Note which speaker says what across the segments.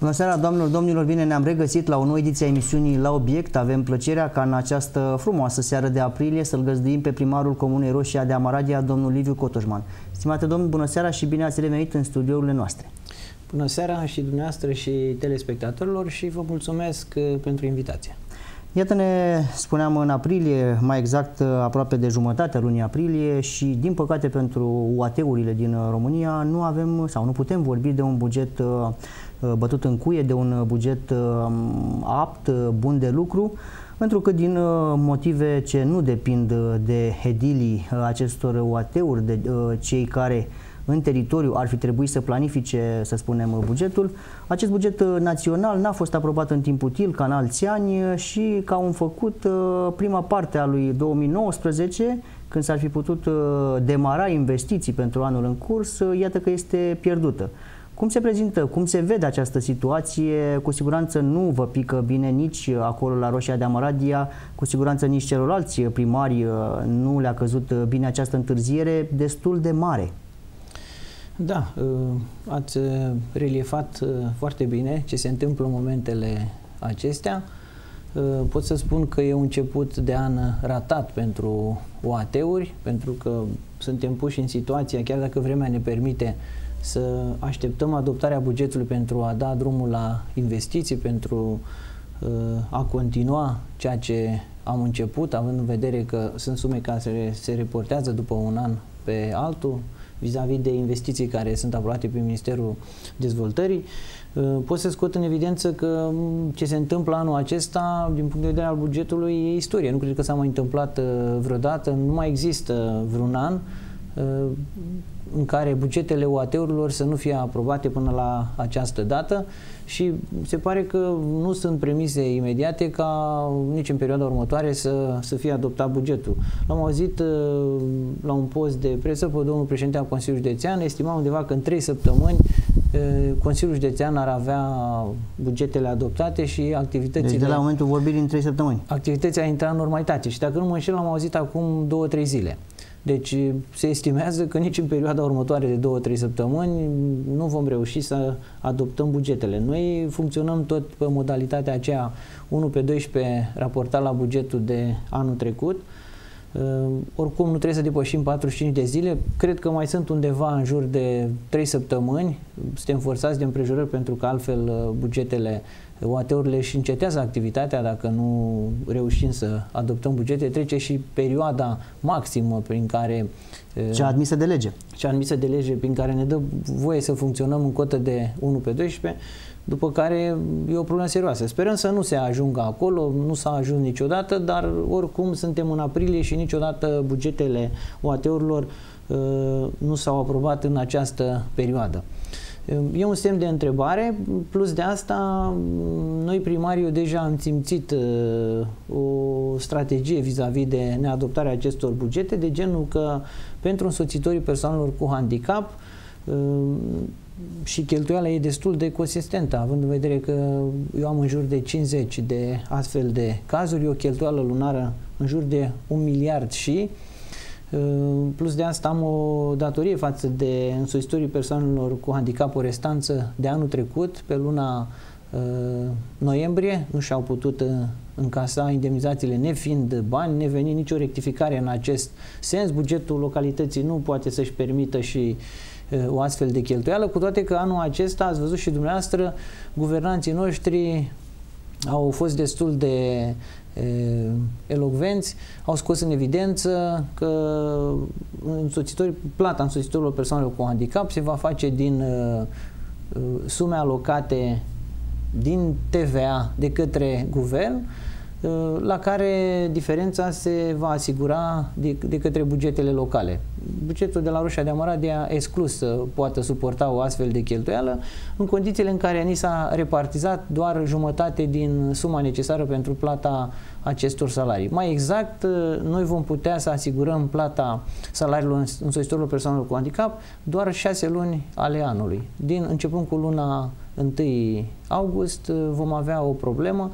Speaker 1: Bună seara, doamnelor, domnilor, bine ne-am regăsit la o nouă ediție a emisiunii La Obiect. Avem plăcerea ca în această frumoasă seară de aprilie să-l găzduim pe primarul Comunei Roșia de Amaradia, domnul Liviu Cotoșman. Stimate domn, bună seara și bine ați revenit în studiourile noastre.
Speaker 2: Bună seara și dumneavoastră și telespectatorilor și vă mulțumesc uh, pentru invitație.
Speaker 1: Iată-ne, spuneam în aprilie, mai exact uh, aproape de jumătatea lunii aprilie și din păcate pentru UAT-urile din România nu avem sau nu putem vorbi de un buget uh, bătut în cuie, de un buget apt, bun de lucru, pentru că din motive ce nu depind de hedilii acestor UAT-uri, de cei care în teritoriu ar fi trebuit să planifice, să spunem, bugetul. Acest buget uh, național n-a fost aprobat în timp util, ca în alți ani, uh, și ca un făcut uh, prima parte a lui 2019, când s-ar fi putut demara investiții pentru anul în curs, iată că este pierdută. Cum se prezintă, cum se vede această situație? Cu siguranță nu vă pică bine nici acolo la Roșia de Amaradia, cu siguranță nici celorlalți primari nu le-a căzut bine această întârziere destul de mare.
Speaker 2: Da, uh, ați uh, reliefat uh, foarte bine ce se întâmplă în momentele acestea. Pot să spun că e un început de an ratat pentru OAT-uri, pentru că suntem puși în situația, chiar dacă vremea ne permite, să așteptăm adoptarea bugetului pentru a da drumul la investiții, pentru a continua ceea ce am început, având în vedere că sunt sume care se reportează după un an pe altul, vis-a-vis -vis de investiții care sunt aprobate prin Ministerul Dezvoltării. Uh, pot să scot în evidență că mm, ce se întâmplă anul acesta, din punct de vedere al bugetului, e istorie. Nu cred că s-a mai întâmplat uh, vreodată, nu mai există vreun an uh, în care bugetele UAT-urilor să nu fie aprobate până la această dată și se pare că nu sunt premise imediate ca nici în perioada următoare să, să fie adoptat bugetul. L-am auzit uh, la un post de presă pe domnul președinte al Consiliului Județean, estima undeva că în 3 săptămâni uh, Consiliul Județean ar avea bugetele adoptate și activitățile...
Speaker 1: Deci de la momentul vorbirii în 3 săptămâni.
Speaker 2: Activitățile a intrat în normalitate și dacă nu mă înșel, l-am auzit acum 2-3 zile. Deci se estimează că nici în perioada următoare de 2-3 săptămâni nu vom reuși să adoptăm bugetele. Noi funcționăm tot pe modalitatea aceea 1 pe 12 raportat la bugetul de anul trecut. Uh, oricum nu trebuie să depășim 45 de zile. Cred că mai sunt undeva în jur de 3 săptămâni. Suntem forțați de împrejurări pentru că altfel uh, bugetele OAT-urile și încetează activitatea dacă nu reușim să adoptăm bugete, trece și perioada maximă prin care
Speaker 1: cea admisă de lege.
Speaker 2: Cea admisă de lege prin care ne dă voie să funcționăm în cotă de 1 pe 12, după care e o problemă serioasă. Sperăm să nu se ajungă acolo, nu s-a ajuns niciodată, dar oricum suntem în aprilie și niciodată bugetele OAT-urilor uh, nu s-au aprobat în această perioadă. E un semn de întrebare, plus de asta, noi primarii deja am simțit uh, o strategie vis-a-vis -vis de neadoptarea acestor bugete, de genul că pentru însoțitorii persoanelor cu handicap uh, și cheltuiala e destul de consistentă, având în vedere că eu am în jur de 50 de astfel de cazuri, o cheltuială lunară în jur de un miliard și Plus de asta am o datorie față de însoțitorii persoanelor cu handicap, o restanță de anul trecut, pe luna uh, noiembrie, nu și-au putut uh, încasa indemnizațiile nefiind bani, nevenind nicio rectificare în acest sens. Bugetul localității nu poate să-și permită și uh, o astfel de cheltuială, cu toate că anul acesta, ați văzut și dumneavoastră, guvernanții noștri au fost destul de elocvenți au scos în evidență că însoțitori, plata însoțitorilor persoanelor cu handicap se va face din sume alocate din TVA de către guvern la care diferența se va asigura de, de către bugetele locale. Bugetul de la Roșia de Amaradia a exclus să poată suporta o astfel de cheltuială în condițiile în care ni s-a repartizat doar jumătate din suma necesară pentru plata acestor salarii. Mai exact, noi vom putea să asigurăm plata salariilor însoțitorilor persoanelor cu handicap doar șase luni ale anului. Din începând cu luna 1 august vom avea o problemă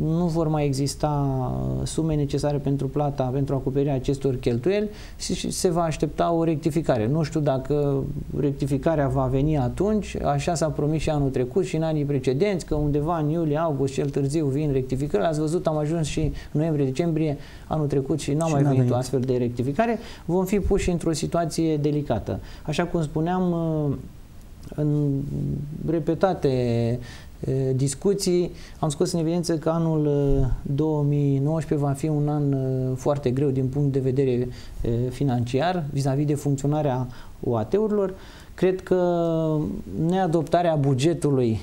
Speaker 2: nu vor mai exista sume necesare pentru plata, pentru acoperirea acestor cheltuieli și se va aștepta o rectificare. Nu știu dacă rectificarea va veni atunci, așa s-a promis și anul trecut și în anii precedenți, că undeva în iulie, august, cel târziu vin rectificări. Ați văzut, am ajuns și noiembrie-decembrie anul trecut și n-a mai venit, venit o astfel de rectificare. Vom fi puși într-o situație delicată. Așa cum spuneam, în repetate discuții, am scos în evidență că anul 2019 va fi un an foarte greu din punct de vedere financiar vis-a-vis -vis de funcționarea OAT-urilor. Cred că neadoptarea bugetului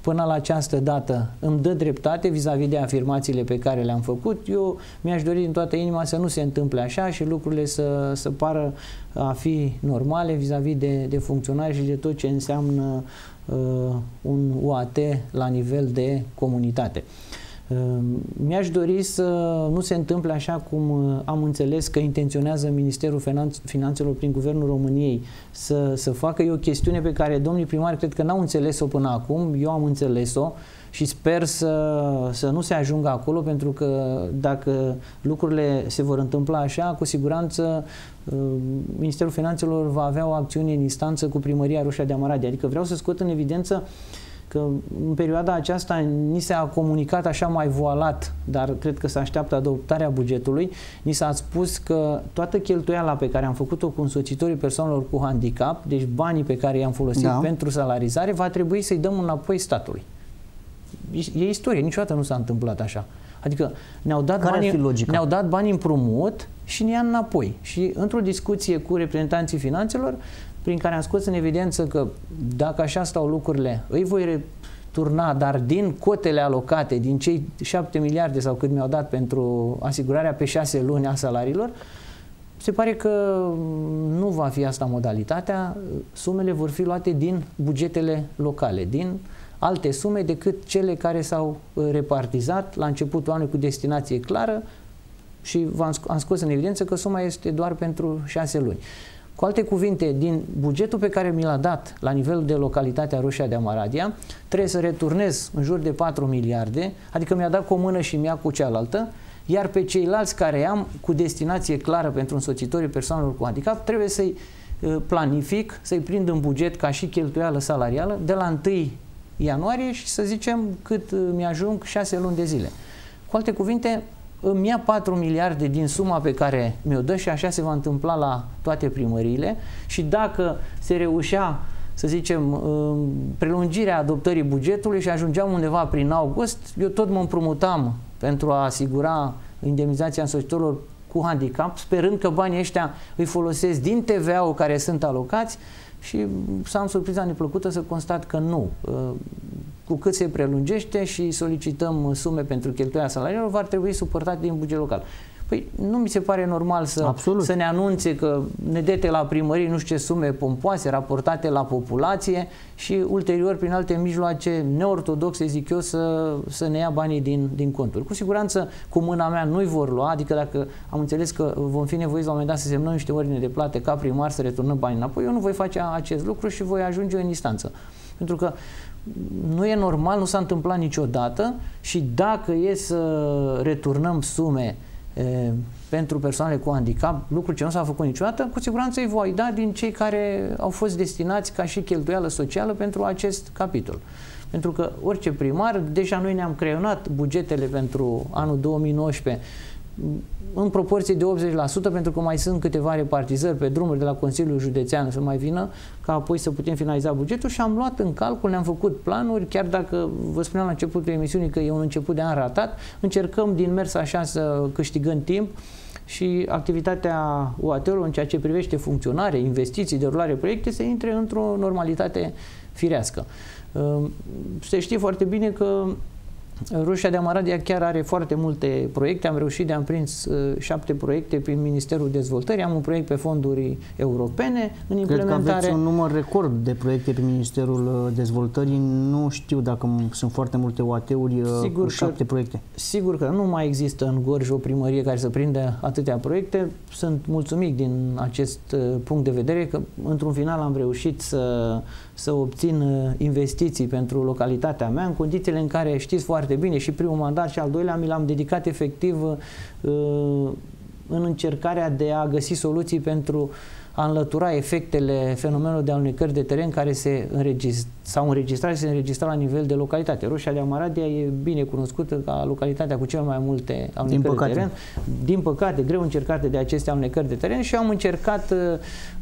Speaker 2: până la această dată îmi dă dreptate vis-a-vis -vis de afirmațiile pe care le-am făcut. Eu mi-aș dori din toată inima să nu se întâmple așa și lucrurile să, să pară a fi normale vis-a-vis -vis de, de funcționare și de tot ce înseamnă uh, un UAT la nivel de comunitate. Uh, mi-aș dori să nu se întâmple așa cum uh, am înțeles că intenționează Ministerul Finanț Finanțelor prin Guvernul României să, să facă. E o chestiune pe care domnii primari cred că n-au înțeles-o până acum, eu am înțeles-o și sper să, să nu se ajungă acolo pentru că dacă lucrurile se vor întâmpla așa, cu siguranță uh, Ministerul Finanțelor va avea o acțiune în instanță cu primăria Roșia de Amaradie. Adică vreau să scot în evidență că în perioada aceasta ni se-a comunicat așa mai voalat, dar cred că se așteaptă adoptarea bugetului, ni s-a spus că toată cheltuiala pe care am făcut-o cu însoțitorii persoanelor cu handicap, deci banii pe care i-am folosit da. pentru salarizare, va trebui să-i dăm înapoi statului e istorie, niciodată nu s-a întâmplat așa. Adică ne-au dat, bani, ne-au dat bani împrumut și ne ia înapoi. Și într-o discuție cu reprezentanții finanțelor, prin care am scos în evidență că dacă așa stau lucrurile, îi voi returna, dar din cotele alocate, din cei 7 miliarde sau cât mi-au dat pentru asigurarea pe 6 luni a salariilor, se pare că nu va fi asta modalitatea, sumele vor fi luate din bugetele locale, din uh, alte sume decât cele care s-au uh, repartizat la începutul anului cu destinație clară și am scos în evidență că suma este doar pentru șase luni. Cu alte cuvinte, din bugetul pe care mi l-a dat la nivelul de localitatea Roșia de Amaradia, trebuie să returnez în jur de 4 miliarde, adică mi-a dat cu o mână și mi-a cu cealaltă, iar pe ceilalți care am cu destinație clară pentru însoțitorii persoanelor cu handicap, trebuie să-i uh, planific, să-i prind în buget ca și cheltuială salarială de la 1 ianuarie și să zicem cât uh, mi-ajung 6 luni de zile. Cu alte cuvinte, îmi ia 4 miliarde din suma pe care mi-o dă și așa se va întâmpla la toate primăriile și dacă se reușea să zicem, uh, prelungirea adoptării bugetului și ajungeam undeva prin august, eu tot mă împrumutam pentru a asigura indemnizația însoțitorilor cu handicap, sperând că banii ăștia îi folosesc din TVA-ul care sunt alocați și să am surpriza neplăcută să constat că nu. Uh, cu cât se prelungește și solicităm sume pentru cheltuirea salariilor, va trebui suportate din buget local. Păi nu mi se pare normal să, să ne anunțe că ne dete la primărie nu știu ce sume pompoase raportate la populație și ulterior prin alte mijloace neortodoxe, zic eu, să, să ne ia banii din, din conturi. Cu siguranță cu mâna mea nu-i vor lua, adică dacă am înțeles că vom fi nevoiți la un moment dat să semnăm niște ordine de plată ca primar să returnăm banii înapoi, eu nu voi face acest lucru și voi ajunge în instanță. Pentru că nu e normal, nu s-a întâmplat niciodată și dacă e să returnăm sume e, pentru persoanele cu handicap, lucru ce nu s-a făcut niciodată, cu siguranță îi voi da din cei care au fost destinați ca și cheltuială socială pentru acest capitol. Pentru că orice primar, deja noi ne-am creionat bugetele pentru anul 2019 în proporție de 80% pentru că mai sunt câteva repartizări pe drumuri de la Consiliul Județean să mai vină ca apoi să putem finaliza bugetul și am luat în calcul, ne-am făcut planuri, chiar dacă vă spuneam la începutul emisiunii că e un început de an ratat, încercăm din mers așa să câștigăm timp și activitatea UAT-ului în ceea ce privește funcționare, investiții, derulare proiecte să intre într-o normalitate firească. Se știe foarte bine că Rușia de Amaradia chiar are foarte multe proiecte. Am reușit de am prins uh, șapte proiecte prin Ministerul Dezvoltării. Am un proiect pe fonduri europene în implementare. Cred că aveți
Speaker 1: un număr record de proiecte prin Ministerul uh, Dezvoltării. Nu știu dacă sunt foarte multe OAT-uri uh, sigur cu șapte că, proiecte.
Speaker 2: Sigur că nu mai există în Gorj o primărie care să prindă atâtea proiecte. Sunt mulțumit din acest punct de vedere că într-un final am reușit să, să obțin investiții pentru localitatea mea în condițiile în care știți foarte foarte bine și primul mandat și al doilea. Mi l-am dedicat efectiv în încercarea de a găsi soluții pentru a înlătura efectele fenomenului de alunecări de teren care se înregist, s-au înregistrat și se înregistrat la nivel de localitate. Roșia de Amaradia e bine cunoscută ca localitatea cu cel mai multe alunecări de teren. Din păcate, greu încercate de aceste alunecări de teren și am încercat uh,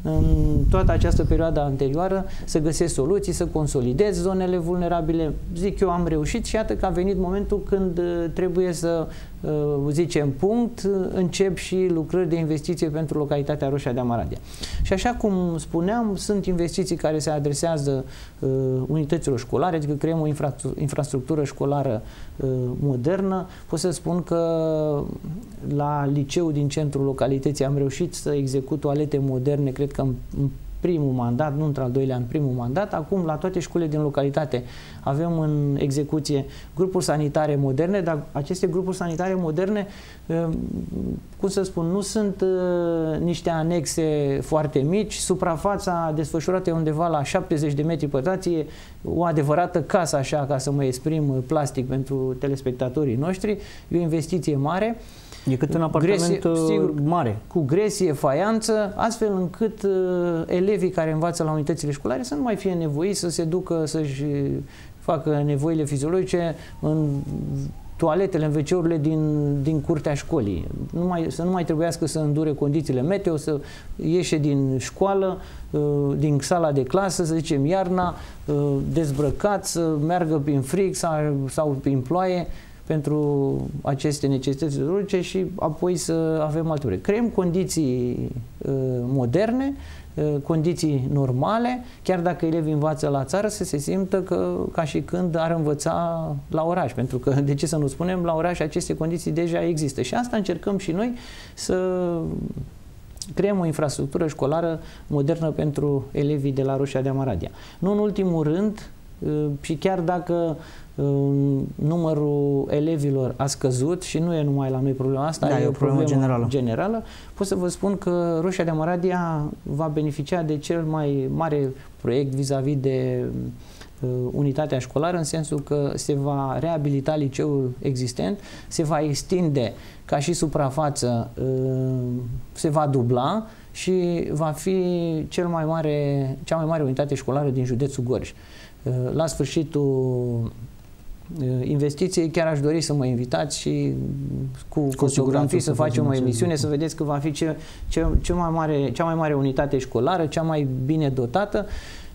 Speaker 2: în toată această perioadă anterioară să găsesc soluții, să consolidez zonele vulnerabile. Zic eu, am reușit și iată că a venit momentul când uh, trebuie să uh, zicem punct, încep și lucrări de investiție pentru localitatea Roșia de Amaradia. Și așa cum spuneam, sunt investiții care se adresează uh, unităților școlare, adică creăm o infra infrastructură școlară uh, modernă. Pot să spun că la liceu din centrul localității am reușit să execut toalete moderne, cred că în, în primul mandat, nu într-al doilea, în primul mandat. Acum, la toate școlile din localitate avem în execuție grupuri sanitare moderne, dar aceste grupuri sanitare moderne, um, cum să spun, nu sunt uh, niște anexe foarte mici. Suprafața desfășurată e undeva la 70 de metri pătrați, e o adevărată casă, așa, ca să mă exprim plastic pentru telespectatorii noștri. E o investiție mare.
Speaker 1: E cât un apartament gresie, uh, sigur, mare.
Speaker 2: Cu gresie, faianță, astfel încât uh, elevii care învață la unitățile școlare să nu mai fie nevoiți să se ducă să-și facă nevoile fiziologice în toaletele, în wc din, din curtea școlii. Nu mai, să nu mai trebuiască să îndure condițiile meteo, să ieșe din școală, uh, din sala de clasă, să zicem iarna, uh, dezbrăcat, să meargă prin frig sau, sau prin ploaie pentru aceste necesități fiziologice și apoi să avem alte Creăm condiții uh, moderne Uh, condiții normale, chiar dacă elevii învață la țară, să se simtă că, ca și când ar învăța la oraș. Pentru că, de ce să nu spunem, la oraș aceste condiții deja există. Și asta încercăm și noi să creăm o infrastructură școlară modernă pentru elevii de la Roșia de Amaradia. Nu în ultimul rând, uh, și chiar dacă numărul elevilor a scăzut și nu e numai la noi problema asta,
Speaker 1: da,
Speaker 2: e,
Speaker 1: o problemă, problemă generală.
Speaker 2: generală. Pot să vă spun că Roșia de Amaradia va beneficia de cel mai mare proiect vis-a-vis -vis de uh, unitatea școlară în sensul că se va reabilita liceul existent, se va extinde ca și suprafață, uh, se va dubla și va fi cel mai mare, cea mai mare unitate școlară din județul Gorj. Uh, la sfârșitul Uh, investiție, chiar aș dori să mă invitați și cu, cu fotografii să facem o emisiune, să vedeți că va fi ce, ce, ce mai mare, cea mai mare unitate școlară, cea mai bine dotată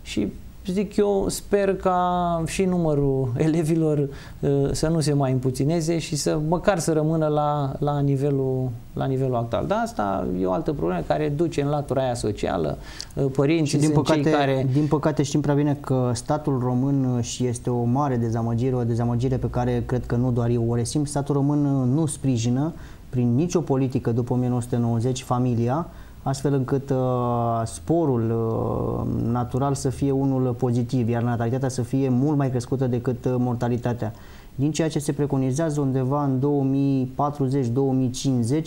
Speaker 2: și zic eu, sper ca și numărul elevilor uh, să nu se mai împuțineze și să măcar să rămână la, la, nivelul, la nivelul actual. Dar asta e o altă problemă care duce în latura aia socială. Uh, părinții și din păcate, cei care...
Speaker 1: Din păcate știm prea bine că statul român și este o mare dezamăgire, o dezamăgire pe care cred că nu doar eu o resim, statul român nu sprijină prin nicio politică după 1990 familia, astfel încât uh, sporul uh, natural să fie unul pozitiv, iar natalitatea să fie mult mai crescută decât uh, mortalitatea. Din ceea ce se preconizează undeva în 2040-2050,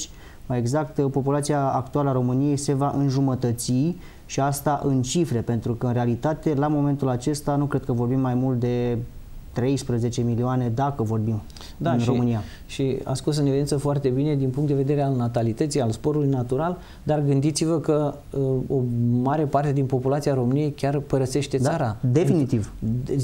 Speaker 1: mai exact, uh, populația actuală a României se va înjumătăți și asta în cifre, pentru că în realitate, la momentul acesta, nu cred că vorbim mai mult de 13 milioane dacă vorbim da, în
Speaker 2: și,
Speaker 1: România.
Speaker 2: Și a scos în evidență foarte bine din punct de vedere al natalității, al sporului natural, dar gândiți-vă că uh, o mare parte din populația României chiar părăsește da, țara.
Speaker 1: Definitiv.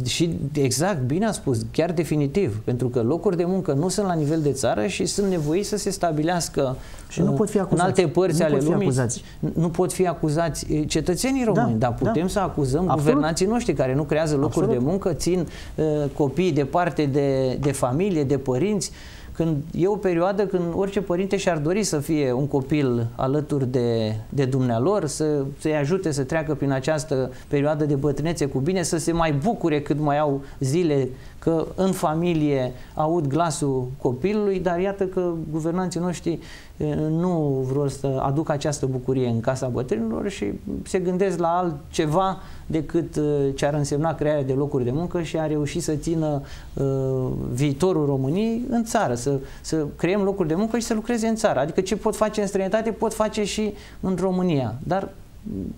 Speaker 2: Și exact, bine a spus, chiar definitiv, pentru că locuri de muncă nu sunt la nivel de țară și sunt nevoiți să se stabilească
Speaker 1: și nu pot fi acuzați.
Speaker 2: în alte părți
Speaker 1: nu
Speaker 2: ale
Speaker 1: pot
Speaker 2: lumii.
Speaker 1: Acuzați.
Speaker 2: Nu pot fi acuzați cetățenii români, da, dar putem da. să acuzăm Absolut. guvernanții noștri care nu creează locuri Absolut. de muncă, țin uh, copiii departe de, de familie, de părinți. Când e o perioadă când orice părinte și-ar dori să fie un copil alături de, de dumnealor, să, să-i ajute să treacă prin această perioadă de bătrânețe cu bine, să se mai bucure cât mai au zile că în familie aud glasul copilului, dar iată că guvernanții noștri nu vor să aducă această bucurie în casa bătrânilor și se gândesc la altceva decât ce ar însemna crearea de locuri de muncă și a reușit să țină uh, viitorul României în țară, să, să creăm locuri de muncă și să lucreze în țară. Adică ce pot face în străinătate, pot face și în România. Dar,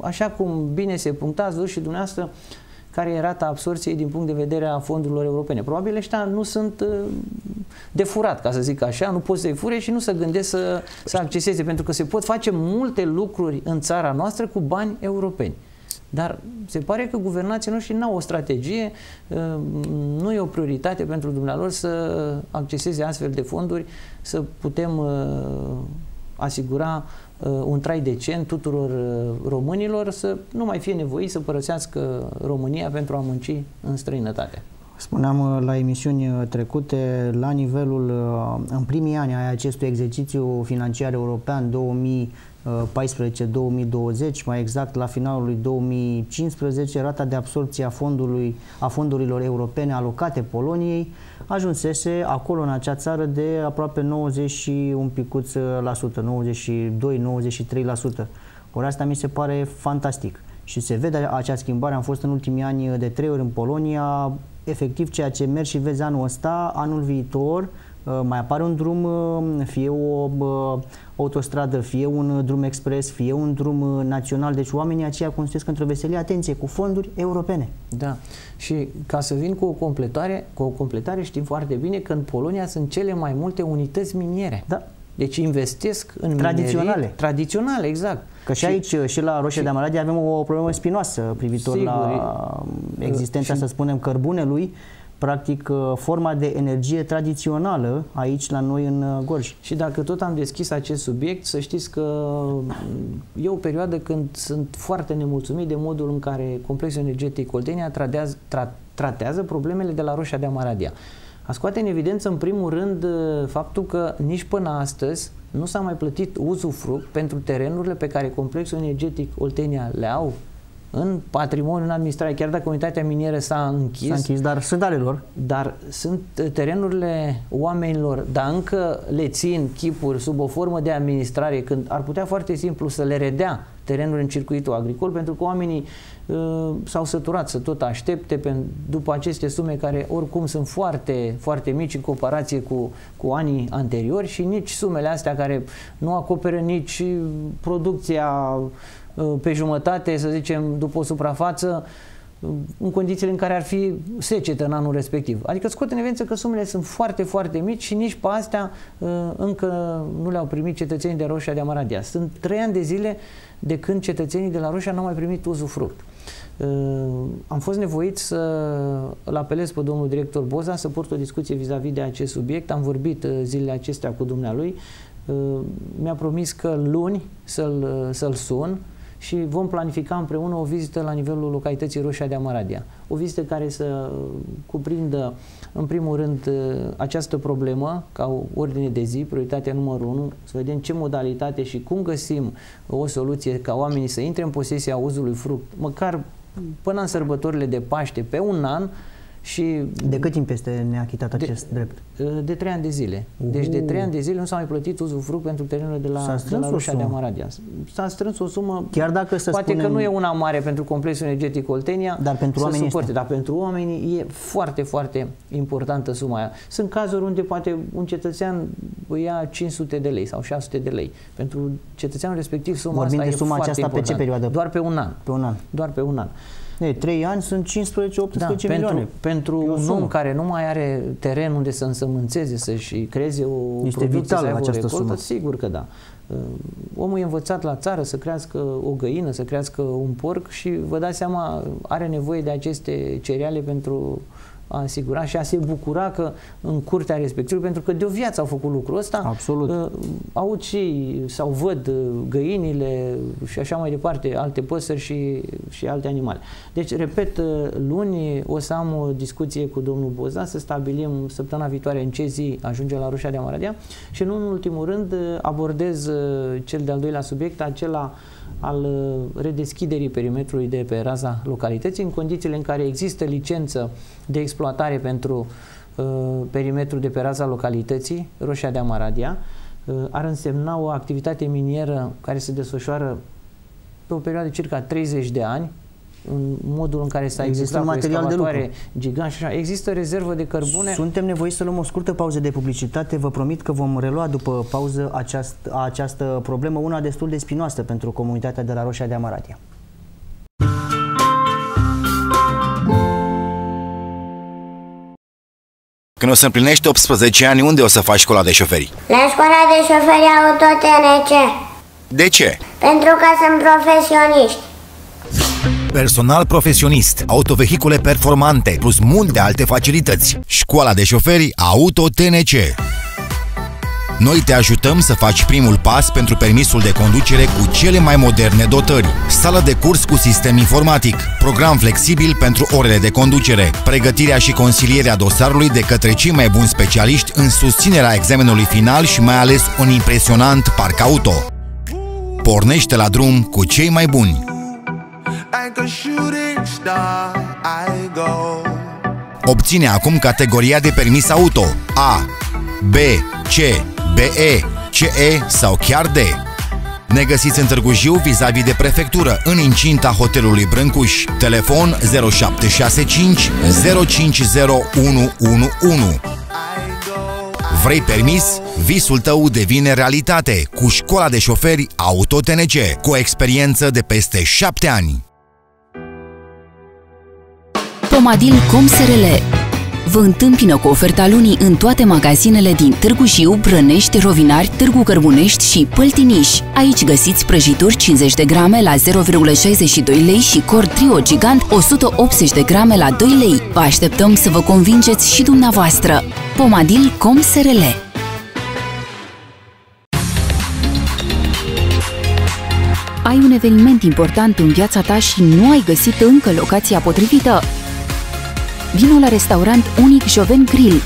Speaker 2: așa cum bine se punctați, și dumneavoastră, care e rata absorției din punct de vedere a fondurilor europene. Probabil ăștia nu sunt uh, de furat, ca să zic așa, nu pot să-i fure și nu să gândesc să, să acceseze, pentru că se pot face multe lucruri în țara noastră cu bani europeni. Dar se pare că guvernații noștri nu au o strategie, uh, nu e o prioritate pentru dumnealor să acceseze astfel de fonduri, să putem uh, asigura uh, un trai decent tuturor românilor, să nu mai fie nevoie să părăsească România pentru a munci în străinătate.
Speaker 1: Spuneam la emisiuni trecute, la nivelul, în primii ani ai acestui exercițiu financiar european 2000 2014-2020, mai exact la finalul lui 2015, rata de absorpție a, fondului, a fondurilor europene alocate Poloniei ajunsese acolo în acea țară de aproape 90 și un picuț la sută, 92-93%. Ori asta mi se pare fantastic. Și se vede acea schimbare. Am fost în ultimii ani de trei ori în Polonia, efectiv ceea ce mergi și vezi anul ăsta, anul viitor, Uh, mai apare un drum, uh, fie o autostradă, fie un drum expres, fie un drum uh, național. Deci oamenii aceia construiesc într-o veselie, atenție, cu fonduri europene.
Speaker 2: Da. Și ca să vin cu o completare, cu o completare știm foarte bine că în Polonia sunt cele mai multe unități miniere.
Speaker 1: Da.
Speaker 2: Deci investesc în
Speaker 1: tradiționale.
Speaker 2: Minerii, tradiționale, exact.
Speaker 1: Că și, și aici, și la Roșia de Amaradia, avem o problemă spinoasă privitor sigur, la existența, și, să spunem, cărbunelui practic uh, forma de energie tradițională aici la noi în uh, Gorj.
Speaker 2: Și dacă tot am deschis acest subiect, să știți că e o perioadă când sunt foarte nemulțumit de modul în care complexul energetic Oltenia tratează, tra, tratează problemele de la Roșia de Amaradia. A scoate în evidență, în primul rând, uh, faptul că nici până astăzi nu s-a mai plătit uzufruct pentru terenurile pe care complexul energetic Oltenia le au în patrimoniu, în administrare, chiar dacă unitatea minieră s-a închis.
Speaker 1: S-a închis, dar sunt ale lor.
Speaker 2: Dar sunt terenurile oamenilor, dar încă le țin chipuri sub o formă de administrare, când ar putea foarte simplu să le redea terenuri în circuitul agricol, pentru că oamenii uh, s-au săturat să tot aștepte pe, după aceste sume care oricum sunt foarte, foarte mici în comparație cu, cu anii anteriori și nici sumele astea care nu acoperă nici producția Uh, pe jumătate, să zicem, după o suprafață, uh, în condițiile în care ar fi secetă în anul respectiv. Adică scot în evidență că sumele sunt foarte, foarte mici și nici pe astea uh, încă nu le-au primit cetățenii de Roșia de Amaradia. Sunt trei ani de zile de când cetățenii de la Roșia n-au mai primit uzufruct. Am fost nevoit să îl apelez pe domnul director Boza să port o discuție vis-a-vis -vis de acest subiect. Am vorbit zilele acestea cu dumnealui. Mi-a promis că luni să-l să, -l, sun și vom planifica împreună o vizită la nivelul localității Roșia de Amaradia. O vizită care să cuprindă, în primul rând, această problemă ca o ordine de zi, prioritatea numărul 1, să vedem ce modalitate și cum găsim o soluție ca oamenii să intre în posesia uzului fruct, măcar până în sărbătorile de Paște, pe un an, și
Speaker 1: de cât timp este neachitat acest
Speaker 2: de,
Speaker 1: drept?
Speaker 2: De trei ani de zile. Uh. Deci de trei ani de zile nu s-a mai plătit uzufruct pentru terenurile de la, de la Rușa de Amaradia. S-a strâns o sumă,
Speaker 1: Chiar dacă să
Speaker 2: poate
Speaker 1: spunem...
Speaker 2: că nu e una mare pentru complexul energetic Oltenia,
Speaker 1: dar pentru oamenii
Speaker 2: suporte, dar pentru oamenii e foarte, foarte importantă suma aia. Sunt cazuri unde poate un cetățean ia 500 de lei sau 600 de lei. Pentru cetățeanul respectiv suma
Speaker 1: Vorbim
Speaker 2: asta
Speaker 1: de suma
Speaker 2: e foarte
Speaker 1: aceasta
Speaker 2: importantă.
Speaker 1: pe ce perioadă?
Speaker 2: Doar pe un an.
Speaker 1: Pe un an.
Speaker 2: Doar pe un an.
Speaker 1: De 3 ani sunt 15-18 da, milioane.
Speaker 2: Pentru, pentru un om care nu mai are teren unde să însămânțeze, să-și creeze o
Speaker 1: este
Speaker 2: producție,
Speaker 1: vitală această
Speaker 2: recoltă,
Speaker 1: sumă.
Speaker 2: sigur că da. Uh, omul e învățat la țară să crească o găină, să crească un porc și vă dați seama, are nevoie de aceste cereale pentru a asigura și a se bucura că în curtea respectivă, pentru că de o viață au făcut lucrul ăsta,
Speaker 1: Absolut. Uh,
Speaker 2: aud și sau văd uh, găinile și așa mai departe, alte păsări și, și alte animale. Deci, repet, uh, luni o să am o discuție cu domnul Boza să stabilim săptămâna viitoare în ce zi ajunge la Roșia de Amaradia și nu în ultimul rând uh, abordez uh, cel de-al doilea subiect, acela al uh, redeschiderii perimetrului de pe raza localității în condițiile în care există licență de exploatare pentru uh, perimetrul de pe raza localității, Roșia de Amaradia, uh, ar însemna o activitate minieră care se desfășoară pe o perioadă de circa 30 de ani, în modul în care s-a
Speaker 1: existat un material de lucru.
Speaker 2: gigant și așa. Există rezervă de cărbune.
Speaker 1: Suntem nevoiți să luăm o scurtă pauză de publicitate. Vă promit că vom relua după pauză aceast, această problemă, una destul de spinoasă pentru comunitatea de la Roșia de Amaratia.
Speaker 3: Când o să împlinești 18 ani, unde o să faci școala de șoferi?
Speaker 4: La școala de șoferi auto TNC.
Speaker 3: De ce?
Speaker 4: Pentru că sunt profesioniști.
Speaker 3: Personal profesionist, autovehicule performante, plus multe alte facilități. Școala de șoferi Auto TNC. Noi te ajutăm să faci primul pas pentru permisul de conducere cu cele mai moderne dotări. Sală de curs cu sistem informatic, program flexibil pentru orele de conducere, pregătirea și consilierea dosarului de către cei mai buni specialiști în susținerea examenului final și mai ales un impresionant parc auto. Pornește la drum cu cei mai buni. Obține acum categoria de permis auto A, B, C, BE, CE sau chiar D. Ne găsiți în Târgu Jiu vis-a-vis de prefectură, în incinta hotelului Brâncuș. Telefon 0765 050111. Vrei permis? Visul tău devine realitate cu școala de șoferi Auto TNC, cu o experiență de peste 7 ani.
Speaker 5: Pomadil Com SRL Vă întâmpină cu oferta lunii în toate magazinele din Târgu Jiu, Brănești, Rovinari, Târgu Cărbunești și Păltiniș. Aici găsiți prăjituri 50 de grame la 0,62 lei și cor trio gigant 180 de grame la 2 lei. Vă așteptăm să vă convingeți și dumneavoastră. Pomadil Com SRL Ai un eveniment important în viața ta și nu ai găsit încă locația potrivită? Vino la restaurant Unic Joven Grill.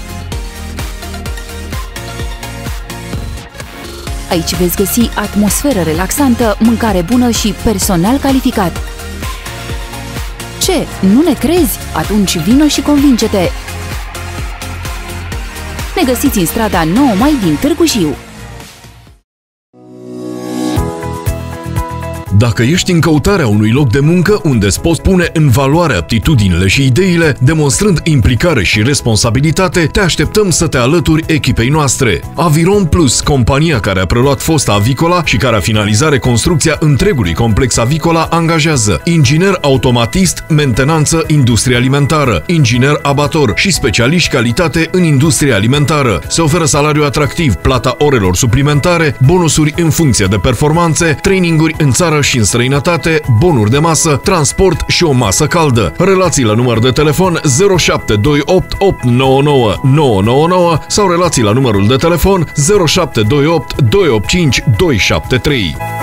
Speaker 5: Aici veți găsi atmosferă relaxantă, mâncare bună și personal calificat. Ce? Nu ne crezi? Atunci vino și convinge-te! Ne găsiți în strada 9 mai din Târgu Jiu.
Speaker 6: Dacă ești în căutarea unui loc de muncă unde îți poți pune în valoare aptitudinile și ideile, demonstrând implicare și responsabilitate, te așteptăm să te alături echipei noastre. Aviron Plus, compania care a preluat fosta avicola și care a finalizat reconstrucția întregului complex avicola, angajează inginer automatist, mentenanță industrie alimentară, inginer abator și specialiști calitate în industria alimentară. Se oferă salariu atractiv, plata orelor suplimentare, bonusuri în funcție de performanțe, traininguri în țară și în străinătate, bonuri de masă, transport și o masă caldă. Relații la număr de telefon 0728 899 999 sau relații la numărul de telefon 0728 285 273.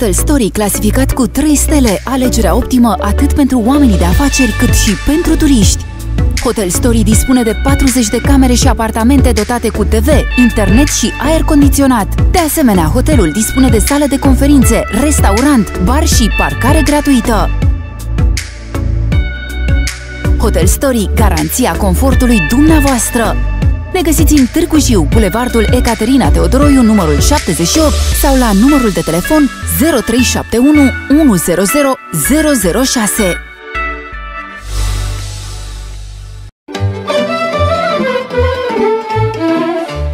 Speaker 5: Hotel Story, clasificat cu 3 stele, alegerea optimă atât pentru oamenii de afaceri cât și pentru turiști. Hotel Story dispune de 40 de camere și apartamente dotate cu TV, internet și aer condiționat. De asemenea, hotelul dispune de sală de conferințe, restaurant, bar și parcare gratuită. Hotel Story, garanția confortului dumneavoastră! Ne găsiți în Târgu Jiu, Bulevardul Ecaterina Teodoroiu, numărul 78 sau la numărul de telefon 0371 100 006.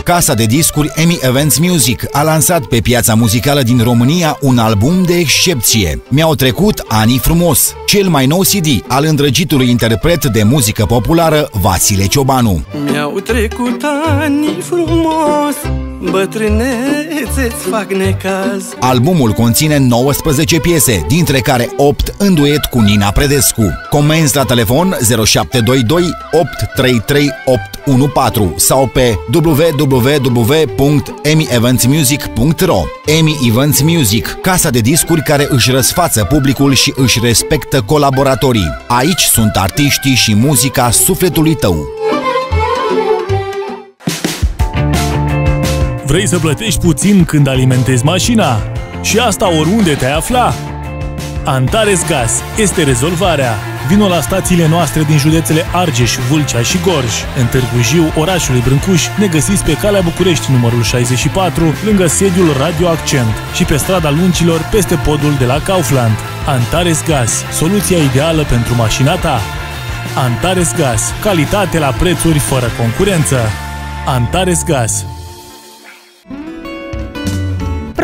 Speaker 3: Casa de discuri Emi Events Music a lansat pe piața muzicală din România un album de excepție. Mi-au trecut ani frumos, cel mai nou CD al îndrăgitului interpret de muzică populară Vasile Ciobanu.
Speaker 7: Mi-au trecut ani frumos, bătrânețe-ți fac necaz.
Speaker 3: Albumul conține 19 piese, dintre care 8 în duet cu Nina Predescu. Comenzi la telefon 0722 833 814 sau pe www.emieventsmusic.ro Emi Events Music, casa de discuri care își răsfață publicul și își respectă colaboratorii. Aici sunt artiștii și muzica sufletului tău.
Speaker 8: Vrei să plătești puțin când alimentezi mașina? Și asta oriunde te afla? Antares Gas este rezolvarea. Vino la stațiile noastre din județele Argeș, Vâlcea și Gorj. În Târgu Jiu, orașului Brâncuș, ne găsiți pe calea București numărul 64, lângă sediul Radio Accent și pe strada Luncilor, peste podul de la Kaufland. Antares Gas, soluția ideală pentru mașina ta. Antares Gas, calitate la prețuri fără concurență. Antares Gas,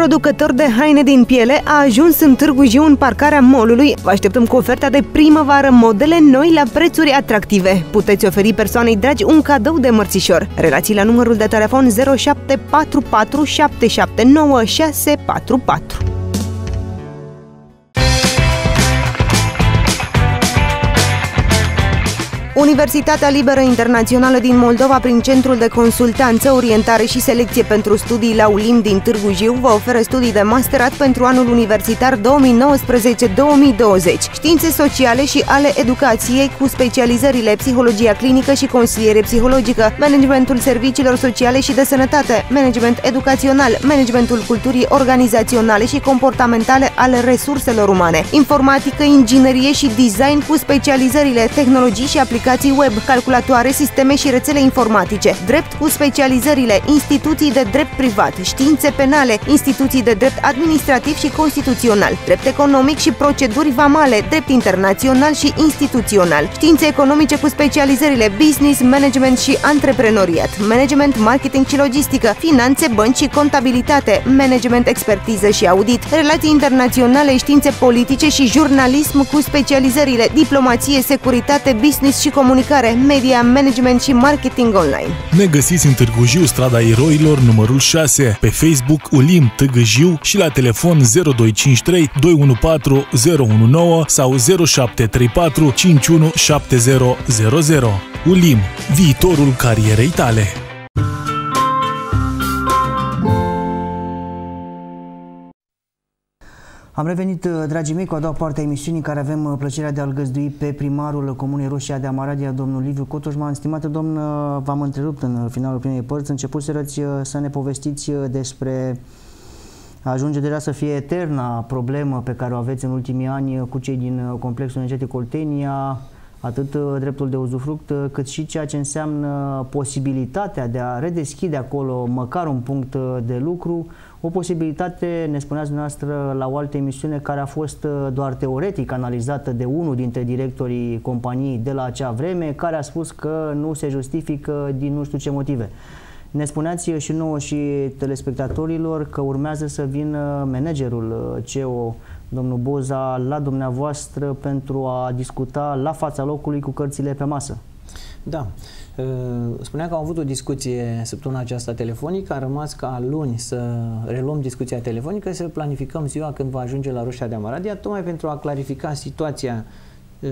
Speaker 9: producător de haine din piele, a ajuns în Târgu Jiu în parcarea molului. Vă așteptăm cu oferta de primăvară modele noi la prețuri atractive. Puteți oferi persoanei dragi un cadou de mărțișor. Relații la numărul de telefon 0744 779 644. Universitatea Liberă Internațională din Moldova, prin Centrul de Consultanță, Orientare și Selecție pentru Studii la ULIM din Târgu Jiu, vă oferă studii de masterat pentru anul universitar 2019-2020, științe sociale și ale educației cu specializările psihologia clinică și consiliere psihologică, managementul serviciilor sociale și de sănătate, management educațional, managementul culturii organizaționale și comportamentale ale resurselor umane, informatică, inginerie și design cu specializările tehnologii și aplicații aplicații web, calculatoare, sisteme și rețele informatice, drept cu specializările, instituții de drept privat, științe penale, instituții de drept administrativ și constituțional, drept economic și proceduri vamale, drept internațional și instituțional, științe economice cu specializările business, management și antreprenoriat, management, marketing și logistică, finanțe, bănci și contabilitate, management, expertiză și audit, relații internaționale, științe politice și jurnalism cu specializările diplomație, securitate, business și comunicare, media, management și marketing online.
Speaker 8: Ne găsiți în Târgu Jiu, strada Eroilor, numărul 6, pe Facebook Ulim Târgu Jiu și la telefon 0253 214 019 sau 0734 517000. Ulim, viitorul carierei tale.
Speaker 1: Am revenit, uh, dragii mei, cu a doua parte a emisiunii în care avem uh, plăcerea de a-l găzdui pe primarul Comunei Roșia de Amaradia, domnul Liviu Cotoșman. Stimate domn, uh, v-am întrerupt în finalul primei părți. Început să ne povestiți despre ajunge deja să fie eterna problemă pe care o aveți în ultimii ani cu cei din complexul energetic Oltenia, atât dreptul de uzufruct, cât și ceea ce înseamnă posibilitatea de a redeschide acolo măcar un punct de lucru, o posibilitate, ne spuneați dumneavoastră la o altă emisiune, care a fost uh, doar teoretic analizată de unul dintre directorii companiei de la acea vreme, care a spus că nu se justifică din nu știu ce motive. Ne spuneați și nouă și telespectatorilor că urmează să vină managerul uh, CEO, domnul Boza, la dumneavoastră pentru a discuta la fața locului cu cărțile pe masă.
Speaker 2: Da. Uh, spunea că am avut o discuție săptămâna aceasta telefonică, a rămas ca luni să reluăm discuția telefonică, să planificăm ziua când va ajunge la Roșia de Amaradia, tocmai pentru a clarifica situația uh,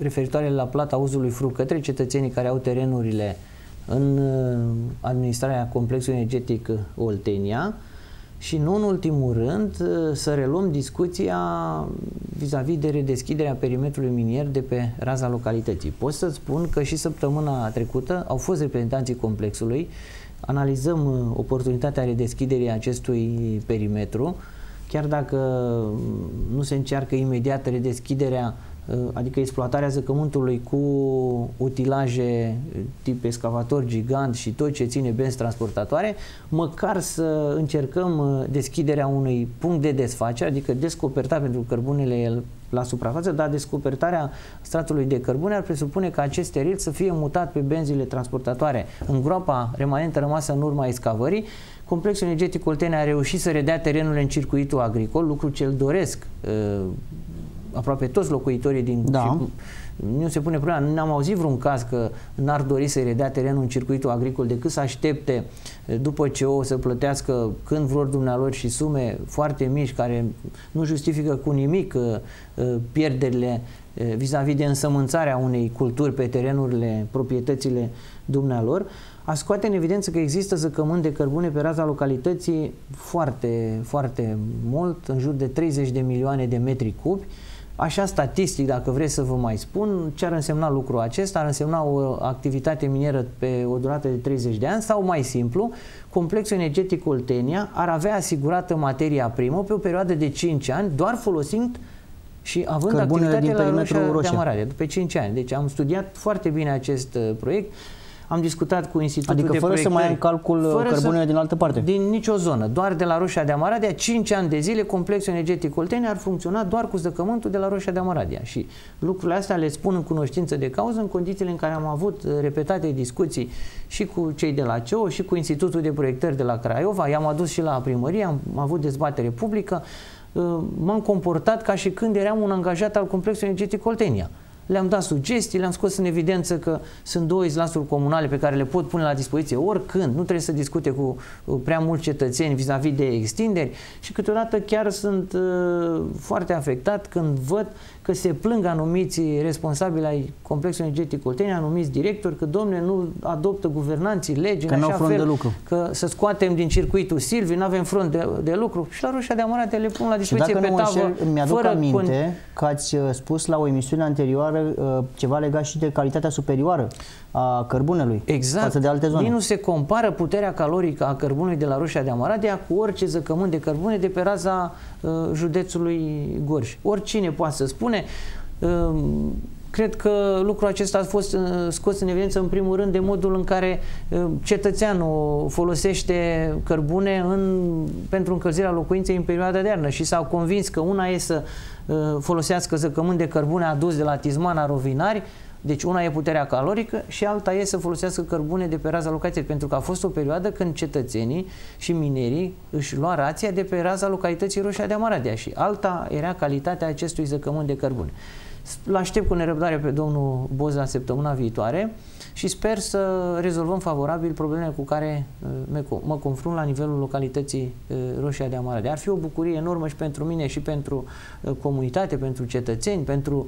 Speaker 2: referitoare la plata uzului fru către cetățenii care au terenurile în uh, administrarea complexului energetic Oltenia, și nu în ultimul rând să reluăm discuția vis-a-vis -vis de redeschiderea perimetrului minier de pe raza localității. Pot să spun că și săptămâna trecută au fost reprezentanții complexului, analizăm uh, oportunitatea redeschiderii acestui perimetru, chiar dacă mm, nu se încearcă imediat redeschiderea Uh, adică exploatarea zăcământului cu utilaje tip excavator gigant și tot ce ține benzi transportatoare, măcar să încercăm uh, deschiderea unui punct de desfacere, adică descoperta pentru cărbunele la suprafață, dar descopertarea stratului de cărbune ar presupune ca acest steril să fie mutat pe benzile transportatoare în groapa remanentă rămasă în urma excavării. Complexul energetic Oltenia a reușit să redea terenurile în circuitul agricol, lucru ce îl doresc uh, aproape toți locuitorii din...
Speaker 1: Da.
Speaker 2: nu se pune problema, n-am auzit vreun caz că n-ar dori să-i redea terenul în circuitul agricol decât să aștepte după ce o să plătească când vor dumnealor și sume foarte mici care nu justifică cu nimic pierderile vis-a-vis -vis de însămânțarea unei culturi pe terenurile, proprietățile dumnealor, a scoate în evidență că există zăcământ de cărbune pe raza localității foarte, foarte mult, în jur de 30 de milioane de metri cubi, Așa statistic, dacă vreți să vă mai spun, ce ar însemna lucrul acesta? Ar însemna o activitate minieră pe o durată de 30 de ani sau mai simplu, complexul energetic Oltenia ar avea asigurată materia primă pe o perioadă de 5 ani, doar folosind și având
Speaker 1: Cărbunele
Speaker 2: activitate
Speaker 1: din
Speaker 2: la Roșia
Speaker 1: Roșia.
Speaker 2: de Amarare, după 5 ani. Deci am studiat foarte bine acest uh, proiect. Am discutat cu Institutul
Speaker 1: adică
Speaker 2: de
Speaker 1: fără să mai ai în calcul uh, cărbunele din altă parte.
Speaker 2: Din nicio zonă, doar de la Roșia de Amaradia, 5 ani de zile complexul energetic Oltenia ar funcționa doar cu zăcământul de la Roșia de Amaradia. Și lucrurile astea le spun în cunoștință de cauză în condițiile în care am avut uh, repetate discuții și cu cei de la CEO și cu Institutul de Proiectări de la Craiova, i-am adus și la primărie, am avut dezbatere publică, uh, m-am comportat ca și când eram un angajat al complexului energetic Oltenia le-am dat sugestii, le-am scos în evidență că sunt două izlansuri comunale pe care le pot pune la dispoziție oricând, nu trebuie să discute cu prea mulți cetățeni vis-a-vis -vis de extinderi și câteodată chiar sunt uh, foarte afectat când văd că se plâng anumiți responsabili ai complexului energetic Oltenia, anumiți directori, că domne nu adoptă guvernanții legi
Speaker 1: că
Speaker 2: în așa
Speaker 1: front
Speaker 2: fel
Speaker 1: de lucru.
Speaker 2: că să scoatem din circuitul Silvi, nu avem front de, de lucru și la Roșia de Amarate le pun la dispoziție
Speaker 1: și
Speaker 2: pe tavă.
Speaker 1: Înșel, mi-aduc aminte că ați uh, spus la o emisiune anterioară uh, ceva legat și de calitatea superioară a cărbunelui
Speaker 2: exact.
Speaker 1: față de alte zone.
Speaker 2: Nici nu se compară puterea calorică a cărbunului de la Roșia de Amaradea cu orice zăcământ de cărbune de pe raza uh, județului Gorj. Oricine poate să spune. Uh, cred că lucrul acesta a fost uh, scos în evidență în primul rând de modul în care uh, cetățeanul folosește cărbune în, pentru încălzirea locuinței în perioada de iarnă și s-au convins că una e să uh, folosească zăcământ de cărbune adus de la Tizmana Rovinari deci una e puterea calorică și alta e să folosească cărbune de pe raza locației, pentru că a fost o perioadă când cetățenii și minerii își lua rația de pe raza localității Roșia de Amaradea și alta era calitatea acestui zăcământ de cărbune. Îl aștept cu nerăbdare pe domnul Boza săptămâna viitoare și sper să rezolvăm favorabil problemele cu care uh, mă confrunt la nivelul localității uh, Roșia de Amarade. Ar fi o bucurie enormă și pentru mine și pentru uh, comunitate, pentru cetățeni, pentru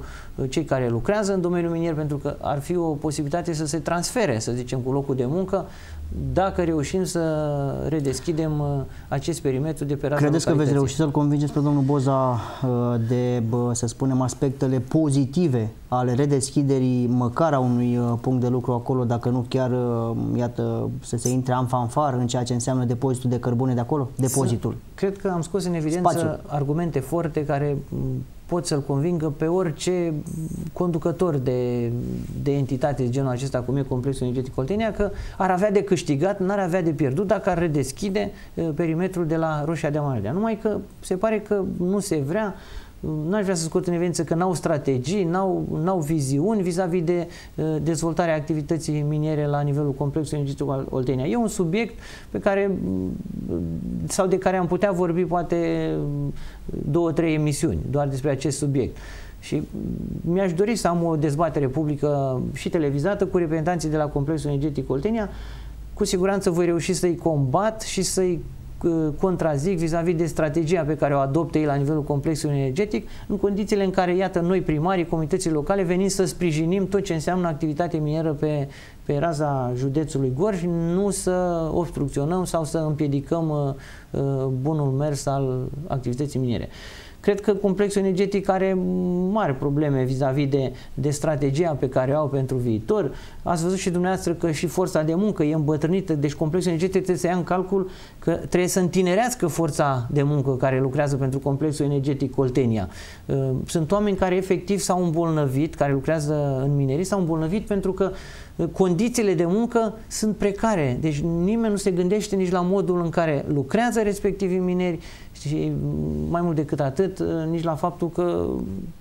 Speaker 2: cei care lucrează în domeniul minier, pentru că ar fi o posibilitate să se transfere, să zicem, cu locul de muncă dacă reușim să redeschidem acest perimetru de pe raza
Speaker 1: Credeți că veți reuși să-l convingeți pe domnul Boza de, să spunem, aspectele pozitive ale redeschiderii măcar a unui punct de lucru acolo, dacă nu chiar, uh, iată, să se intre în fanfar în ceea ce înseamnă depozitul de cărbune de acolo? Depozitul.
Speaker 2: Cred că am scos în evidență Spațiul. argumente forte care pot să-l convingă pe orice conducător de, de entitate de genul acesta, cum e Complexul Energetic Oltenia, că ar avea de câștigat, n-ar avea de pierdut dacă ar redeschide uh, perimetrul de la Roșia de Amarelea. Numai că se pare că nu se vrea, n-aș vrea să scot în evidență că n-au strategii, n-au, n-au viziuni vis-a-vis -vis de uh, dezvoltarea activității miniere la nivelul complexului energetic al Oltenia. E un subiect pe care sau de care am putea vorbi poate două, trei emisiuni doar despre acest subiect. Și mi-aș dori să am o dezbatere publică și televizată cu reprezentanții de la complexul energetic Oltenia. Cu siguranță voi reuși să-i combat și să-i contrazic vis-a-vis -vis de strategia pe care o adoptă ei la nivelul complexului energetic, în condițiile în care, iată, noi primarii, comunității locale, venim să sprijinim tot ce înseamnă activitate minieră pe, pe raza județului Gorj, nu să obstrucționăm sau să împiedicăm uh, uh bunul mers al activității miniere. Cred că complexul energetic are mari probleme vis-a-vis -vis de, de strategia pe care o au pentru viitor. Ați văzut și dumneavoastră că și forța de muncă e îmbătrânită, deci complexul energetic trebuie să ia în calcul că trebuie să întinerească forța de muncă care lucrează pentru complexul energetic Coltenia. Uh, sunt oameni care efectiv s-au îmbolnăvit, care lucrează în minerii, s-au îmbolnăvit pentru că uh, condițiile de muncă sunt precare. Deci nimeni nu se gândește nici la modul în care lucrează respectivii mineri și mai mult decât atât, uh, nici la faptul că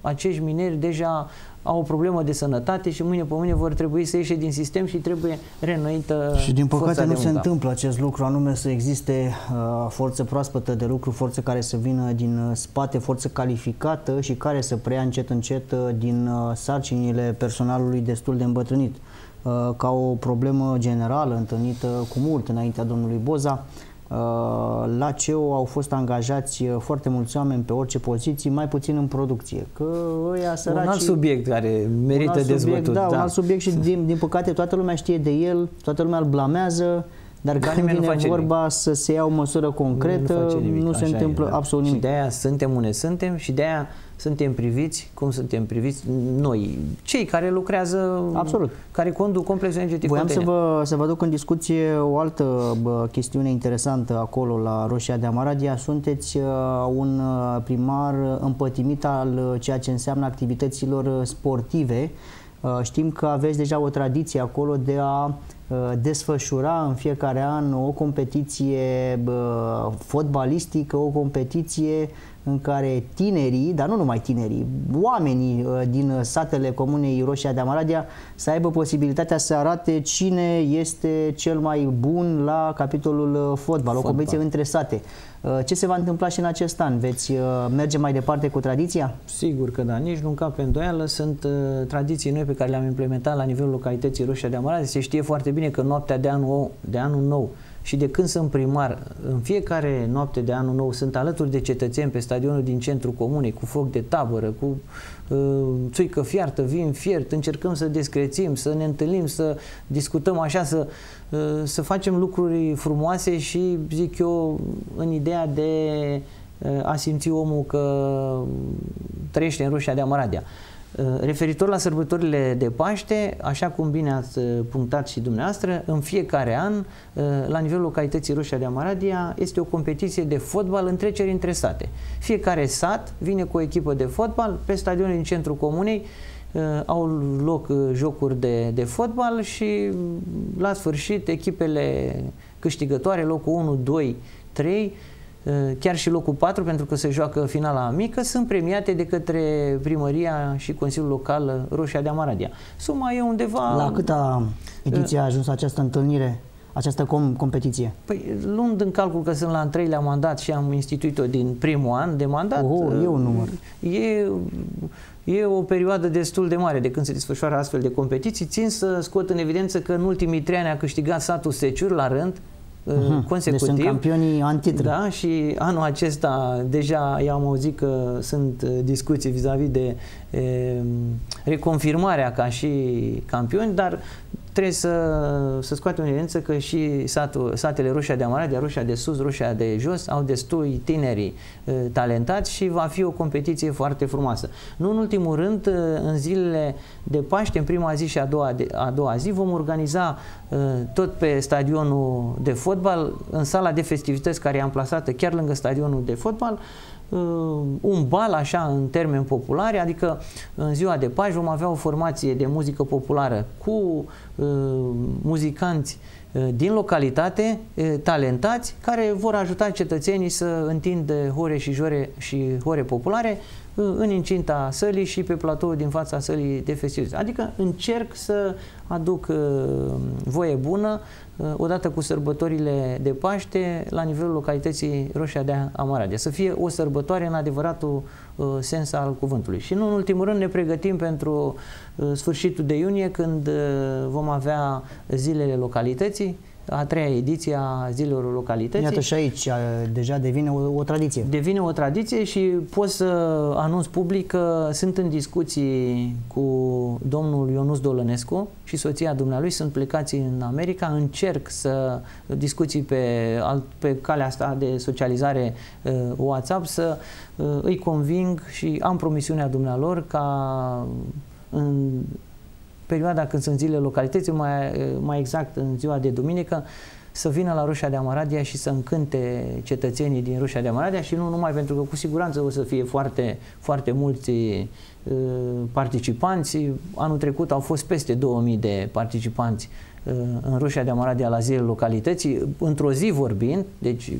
Speaker 2: acești mineri deja au o problemă de sănătate și mâine pe mâine vor trebui să ieșe din sistem și trebuie reînnoită
Speaker 1: Și din păcate nu se întâmplă acest lucru, anume să existe uh, forță proaspătă de lucru, forță care să vină din uh, spate, forță calificată și care să preia încet încet uh, din uh, sarcinile personalului destul de îmbătrânit. Uh, ca o problemă generală întâlnită cu mult înaintea domnului Boza, Uh, la CEO au fost angajați uh, foarte mulți oameni pe orice poziții, mai puțin în producție. Că ăia săraci,
Speaker 2: un alt subiect care merită
Speaker 1: un
Speaker 2: dezbătut.
Speaker 1: Da, da, un alt subiect și din, din păcate toată lumea știe de el, toată lumea îl blamează, dar Dar când vine vorba nimic. să se ia o măsură concretă, nu, nu se întâmplă e, da. absolut nimic.
Speaker 2: Și de-aia suntem unde suntem și de-aia suntem priviți, cum suntem priviți noi, cei care lucrează,
Speaker 1: absolut.
Speaker 2: care conduc complexul energetic
Speaker 1: Voiam să vă, să vă duc în discuție o altă bă, chestiune interesantă acolo la Roșia de Amaradia. Sunteți uh, un uh, primar împătimit al uh, ceea ce înseamnă activităților sportive. Uh, știm că aveți deja o tradiție acolo de a desfășura în fiecare an o competiție fotbalistică, o competiție în care tinerii, dar nu numai tinerii, oamenii uh, din satele comunei Roșia de Amaradia să aibă posibilitatea să arate cine este cel mai bun la capitolul uh, fotbal, fotbal. o competiție între sate. Uh, ce se va întâmpla și în acest an? Veți merge mai departe cu tradiția?
Speaker 2: Sigur că da, nici nu cap pe îndoială. Sunt uh, tradiții noi pe care le-am implementat la nivelul localității Roșia de Amaradia. Se știe foarte bine că noaptea de anul, de anul nou și de când sunt primar, în fiecare noapte de anul nou sunt alături de cetățeni pe stadionul din centrul comunei, cu foc de tabără, cu uh, țuică fiartă, vin fiert, încercăm să descrețim, să ne întâlnim, să discutăm așa, să, uh, să facem lucruri frumoase și, zic eu, în ideea de uh, a simți omul că trăiește în Rușia de Amaradia. Uh, Uh, referitor la sărbătorile de Paște, așa cum bine ați uh, punctat și dumneavoastră, în fiecare an, uh, la nivelul localității Roșia de Amaradia, este o competiție de fotbal în treceri între sate. Fiecare sat vine cu o echipă de fotbal pe stadionul din centrul comunei, au loc jocuri de, de fotbal și la sfârșit echipele câștigătoare, locul 1, 2, 3, Eh, chiar și locul 4, pentru că se joacă finala mică, sunt premiate de către primăria și Consiliul Local Roșia de Amaradia. Suma e undeva...
Speaker 1: La câta ediție a ajuns această întâlnire? această com- competiție?
Speaker 2: Păi, luând în calcul că sunt la al treilea mandat și am instituit-o din primul an de mandat...
Speaker 1: Oh, e un număr.
Speaker 2: E, e o perioadă destul de mare de când se desfășoară astfel de competiții. Țin să scot în evidență că în ultimii trei ani a câștigat satul Seciur la rând, uh-huh. consecutiv. Deci
Speaker 1: sunt campionii antitru.
Speaker 2: Da, și anul acesta deja i-am auzit că sunt uh, discuții vis-a-vis -vis de e, reconfirmarea ca și campioni, dar trebuie să, să scoatem în evidență că și satul, satele Roșia de Amaradia, Roșia de Sus, Roșia de Jos au destui tineri e, talentați și va fi o competiție foarte frumoasă. Nu în ultimul rând, în zilele de Paște, în prima zi și a doua, de, a doua zi, vom organiza e, tot pe stadionul de fotbal, în sala de festivități care e amplasată chiar lângă stadionul de fotbal, Uh, un bal așa în termeni populare, adică în ziua de Paști vom avea o formație de muzică populară cu uh, muzicanți uh, din localitate, talentați, care vor ajuta cetățenii să întindă hore și jore și hore populare în incinta sălii și pe platoul din fața sălii de festivități. Adică încerc să aduc voie bună Uh, odată cu sărbătorile de Paște la nivelul localității Roșia de Amaradia. Să fie o sărbătoare în adevăratul uh, sens al cuvântului. Și nu în ultimul rând ne pregătim pentru uh, sfârșitul de iunie când vom avea zilele localității, a treia ediție a zilelor localității.
Speaker 1: Iată și aici deja devine o, o tradiție.
Speaker 2: Devine o tradiție și pot să anunț public că sunt în discuții cu domnul Ionus Dolănescu și soția dumnealui, sunt plecați în America, încerc să discuții pe, pe calea asta de socializare uh, WhatsApp să uh, îi conving și am promisiunea dumnealor ca în perioada când sunt zilele localității, mai, mai exact în ziua de duminică, să vină la Rușia de Amaradia și să încânte cetățenii din Rușia de Amaradia și nu numai pentru că cu siguranță o să fie foarte, foarte mulți uh, participanți. Anul trecut au fost peste 2000 de participanți uh, în Rușia de Amaradia la zilele localității, într-o zi vorbind, deci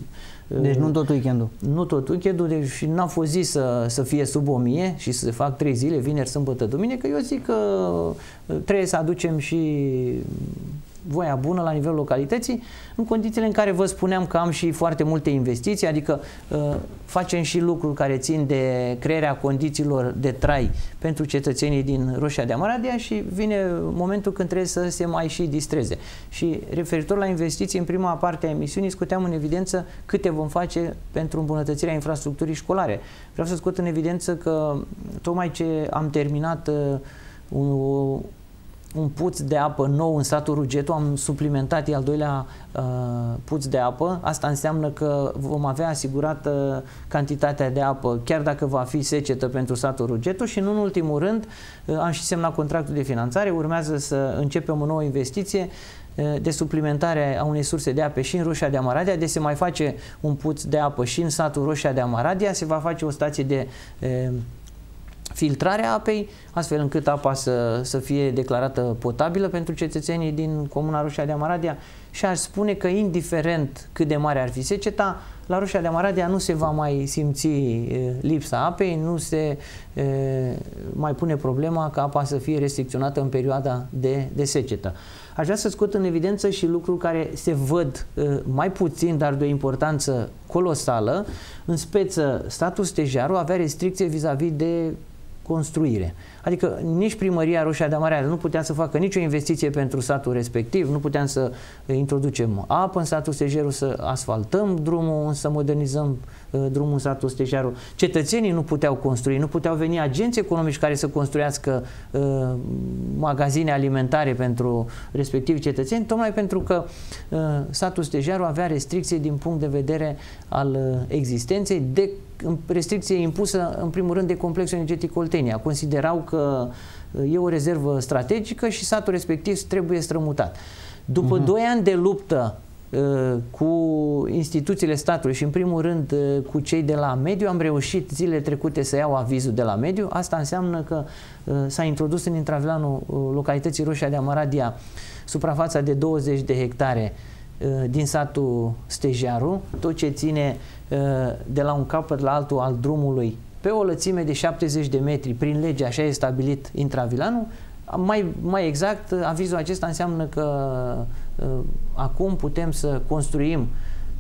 Speaker 1: deci nu tot weekendul.
Speaker 2: Nu tot weekendul, deci n-a fost zis să, să fie sub 1000 și să se fac 3 zile, vineri, sâmbătă, duminică. Eu zic că trebuie să aducem și voia bună la nivelul localității, în condițiile în care vă spuneam că am și foarte multe investiții, adică uh, facem și lucruri care țin de crearea condițiilor de trai pentru cetățenii din Roșia de Amaradia și vine momentul când trebuie să se mai și distreze. Și referitor la investiții, în prima parte a emisiunii scoteam în evidență câte vom face pentru îmbunătățirea infrastructurii școlare. Vreau să scot în evidență că tocmai ce am terminat uh, un, un puț de apă nou în satul Rugetu, am suplimentat e al doilea uh, puț de apă. Asta înseamnă că vom avea asigurată cantitatea de apă, chiar dacă va fi secetă pentru satul Rugetu și, nu în ultimul rând, uh, am și semnat contractul de finanțare. Urmează să începem o nouă investiție uh, de suplimentare a unei surse de apă și în Roșia de Amaradia, de se mai face un puț de apă și în satul Roșia de Amaradia, se va face o stație de uh, filtrarea apei, astfel încât apa să, să fie declarată potabilă pentru cetățenii din Comuna Roșia de Amaradia și aș spune că indiferent cât de mare ar fi seceta, la Roșia de Amaradia nu se va mai simți lipsa apei, nu se e, mai pune problema ca apa să fie restricționată în perioada de, de secetă. Aș vrea să scot în evidență și lucruri care se văd mai puțin, dar de o importanță colosală. În speță, statul stejarul avea restricție vis-a-vis -vis de construire. Adică nici primăria Roșia de Mare nu putea să facă nicio investiție pentru satul respectiv, nu puteam să introducem apă în satul Stejarul, să asfaltăm drumul, să modernizăm uh, drumul în satul Stejarul. Cetățenii nu puteau construi, nu puteau veni agenți economici care să construiască uh, magazine alimentare pentru respectivi cetățeni, tocmai pentru că uh, satul Stejarul avea restricții din punct de vedere al uh, existenței de restricție impusă în primul rând de complexul energetic Oltenia. Considerau că e o rezervă strategică și satul respectiv trebuie strămutat. După uh-huh. doi ani de luptă uh, cu instituțiile statului și în primul rând uh, cu cei de la mediu, am reușit zilele trecute să iau avizul de la mediu. Asta înseamnă că uh, s-a introdus în intravilanul localității Roșia de Amaradia suprafața de 20 de hectare din satul Stejaru, tot ce ține de la un capăt la altul al drumului. Pe o lățime de 70 de metri, prin lege, așa e stabilit intravilanul, mai, mai exact, avizul acesta înseamnă că uh, acum putem să construim,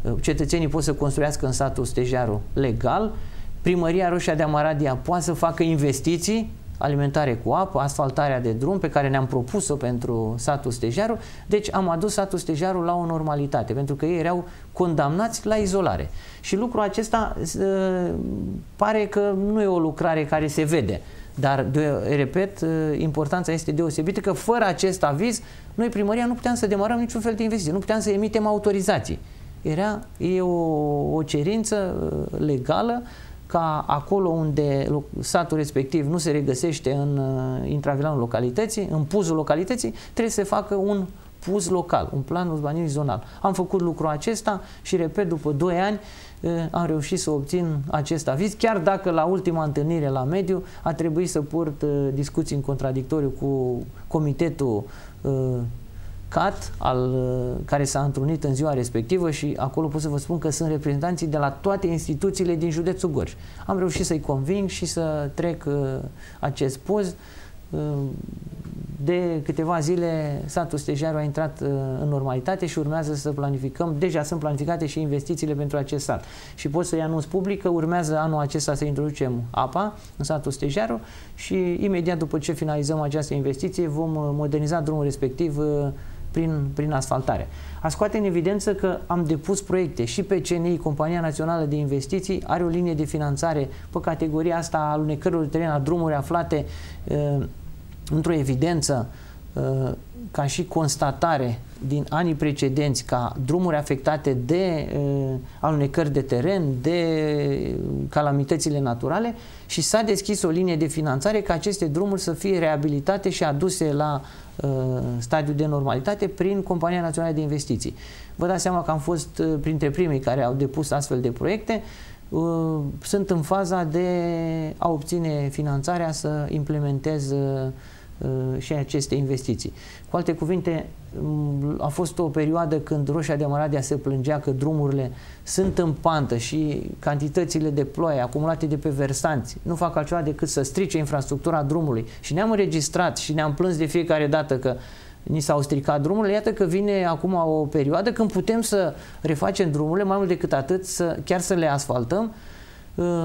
Speaker 2: uh, cetățenii pot să construiască în satul Stejaru legal, primăria Roșia de Amaradia poate să facă investiții alimentare cu apă, asfaltarea de drum pe care ne-am propus-o pentru satul Stejaru. Deci am adus satul Stejaru la o normalitate, pentru că ei erau condamnați la izolare. Și lucrul acesta uh, pare că nu e o lucrare care se vede. Dar, de, repet, uh, importanța este deosebită că fără acest aviz, noi primăria nu puteam să demarăm niciun fel de investiție, nu puteam să emitem autorizații. Era e o, o cerință uh, legală ca acolo unde satul respectiv nu se regăsește în uh, intravilanul localității, în puzul localității, trebuie să facă un puz local, un plan urbanism zonal. Am făcut lucrul acesta și, repet, după 2 ani uh, am reușit să obțin acest aviz, chiar dacă la ultima întâlnire la mediu a trebuit să port uh, discuții în contradictoriu cu comitetul CAT al, care s-a întrunit în ziua respectivă și acolo pot să vă spun că sunt reprezentanții de la toate instituțiile din județul Gorj. Am reușit să-i conving și să trec uh, acest post. Uh, de câteva zile satul Stejaru a intrat uh, în normalitate și urmează să planificăm, deja sunt planificate și investițiile pentru acest sat. Și pot să-i anunț public că urmează anul acesta să introducem apa în satul Stejaru și imediat după ce finalizăm această investiție vom moderniza drumul respectiv prin, prin asfaltare. A scoate în evidență că am depus proiecte și pe CNI, Compania Națională de Investiții, are o linie de finanțare pe categoria asta a alunecărilor de teren, a drumuri aflate uh, într-o evidență uh, ca și constatare din anii precedenți ca drumuri afectate de uh, alunecări de teren, de calamitățile naturale și s-a deschis o linie de finanțare ca aceste drumuri să fie reabilitate și aduse la uh, stadiu de normalitate prin Compania Națională de Investiții. Vă dați seama că am fost uh, printre primii care au depus astfel de proiecte. Uh, sunt în faza de a obține finanțarea să implementez uh, Uh, și aceste investiții. Cu alte cuvinte, mm, a fost o perioadă când Roșia de Maradia se plângea că drumurile sunt în pantă și cantitățile de ploaie acumulate de pe versanți nu fac altceva decât să strice infrastructura drumului. Și ne-am înregistrat și ne-am plâns de fiecare dată că ni s-au stricat drumurile, iată că vine acum o perioadă când putem să refacem drumurile, mai mult decât atât, să, chiar să le asfaltăm, Uh,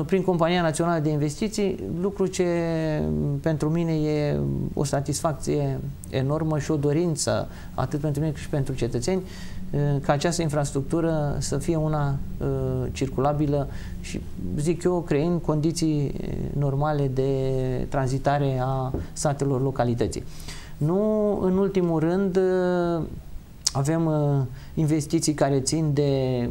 Speaker 2: prin Compania Națională de Investiții, lucru ce pentru mine e o satisfacție enormă și o dorință, atât pentru mine cât și pentru cetățeni, uh, ca această infrastructură să fie una uh, circulabilă și, zic eu, creând condiții normale de tranzitare a satelor localității. Nu, în ultimul rând, avem investiții care țin de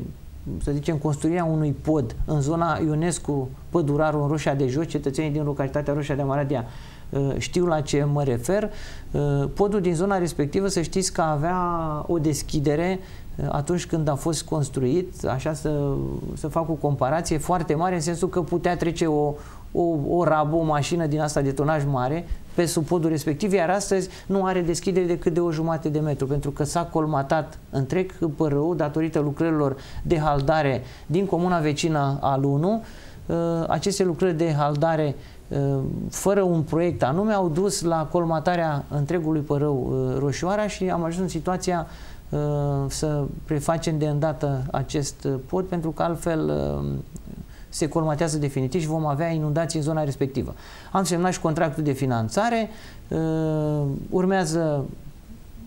Speaker 2: să zicem, construirea unui pod în zona Ionescu, pădurarul în Roșia de Jos, cetățenii din localitatea Roșia de Maradia uh, știu la ce mă refer. Uh, podul din zona respectivă, să știți că avea o deschidere uh, atunci când a fost construit, așa să, să fac o comparație foarte mare, în sensul că putea trece o, o, o rabă, o mașină din asta de tonaj mare pe sub podul respectiv, iar astăzi nu are deschidere decât de o jumătate de metru, pentru că s-a colmatat întreg părău datorită lucrărilor de haldare din comuna vecină al 1. Uh, aceste lucrări de haldare uh, fără un proiect anume au dus la colmatarea întregului părău uh, Roșioara și am ajuns în situația să prefacem de îndată acest pod pentru că altfel se colmatează definitiv și vom avea inundații în zona respectivă. Am semnat și contractul de finanțare, uh, urmează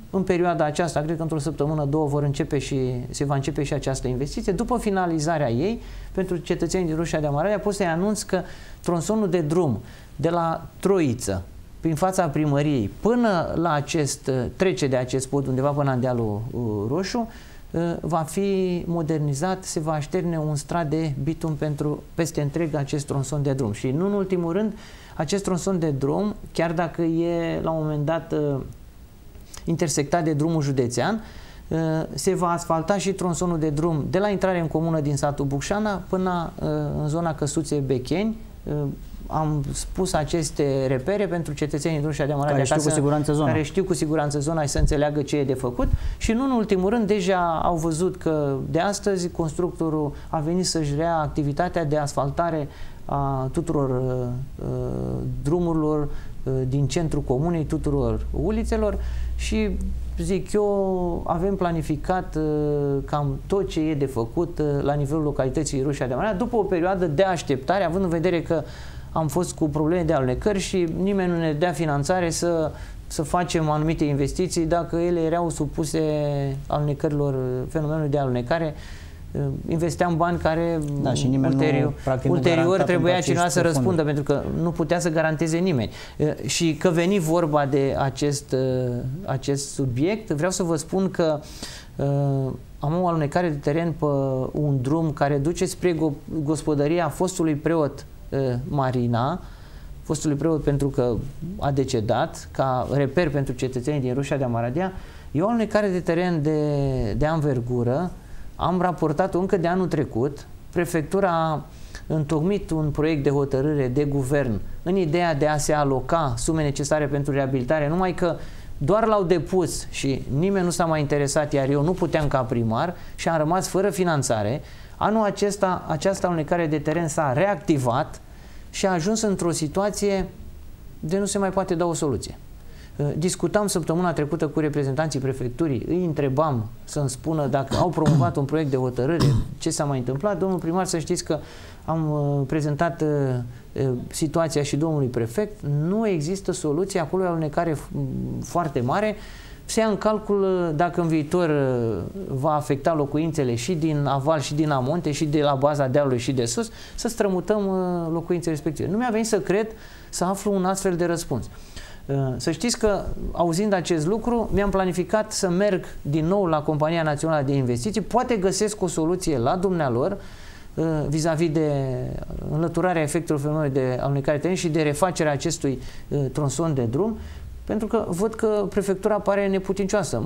Speaker 2: în perioada aceasta, cred că într-o săptămână, două vor începe și se va începe și această investiție. După finalizarea ei, pentru cetățenii din Rușia de Amaralea, pot să-i anunț că tronsonul de drum de la Troiță, prin fața primăriei, până la acest, trece de acest pod undeva până în dealul uh, roșu, Uh, va fi modernizat, se va așterne un strat de bitum pentru peste întreg acest tronson de drum. Și nu în ultimul rând, acest tronson de drum, chiar dacă e la un moment dat uh, intersectat de drumul județean, uh, se va asfalta și tronsonul de drum de la intrare în comună din satul Bucșana până în zona Căsuțe Becheni, am spus aceste repere pentru cetățenii din Rușia de Amărate
Speaker 1: care știu cu siguranță zona.
Speaker 2: Care știu cu siguranță zona și să înțeleagă ce e de făcut. Și nu în ultimul rând deja au văzut că de astăzi constructorul a venit să-și rea activitatea de asfaltare a tuturor uh, uh, drumurilor uh, din centrul comunei, tuturor ulițelor. Și zic eu, avem planificat uh, cam tot ce e de făcut uh, la nivelul localității Rușia de Marea, după o perioadă de așteptare, având în vedere că am fost cu probleme de alunecări și nimeni nu ne dea finanțare să, să facem anumite investiții dacă ele erau supuse alunecărilor, fenomenului de alunecare. Investeam bani care
Speaker 1: da, și nimeni
Speaker 2: ulterior,
Speaker 1: nu,
Speaker 2: ulterior trebuia cineva să răspundă pentru că nu putea să garanteze nimeni. Și că veni vorba de acest, acest subiect, vreau să vă spun că am o alunecare de teren pe un drum care duce spre gospodăria fostului preot Marina, fostului preot pentru că a decedat, ca reper pentru cetățenii din Rușia de Amaradia, e o alunecare de teren de, de anvergură, am raportat încă de anul trecut, prefectura a întocmit un proiect de hotărâre de guvern în ideea de a se aloca sume necesare pentru reabilitare, numai că doar l-au depus și nimeni nu s-a mai interesat, iar eu nu puteam ca primar și am rămas fără finanțare. Anul acesta, această alunecare de teren s-a reactivat și a ajuns într-o situație de nu se mai poate da o soluție. Uh, discutam săptămâna trecută cu reprezentanții prefecturii, îi întrebam să-mi spună dacă au promovat un proiect de hotărâre, ce s-a mai întâmplat. Domnul primar, să știți că am uh, prezentat uh, situația și domnului prefect, nu există soluție, acolo e o alunecare foarte mare, se ia în calcul dacă în viitor va afecta locuințele și din aval și din amonte și de la baza dealului și de sus, să strămutăm locuințele respective. Nu mi-a venit să cred să aflu un astfel de răspuns. Uh, să știți că, auzind acest lucru, mi-am planificat să merg din nou la Compania Națională de Investiții, poate găsesc o soluție la dumnealor uh, vis-a-vis -vis de înlăturarea efectelor fenomenului de alunecare teren și de refacerea acestui uh, tronson de drum, pentru că văd că prefectura pare neputincioasă.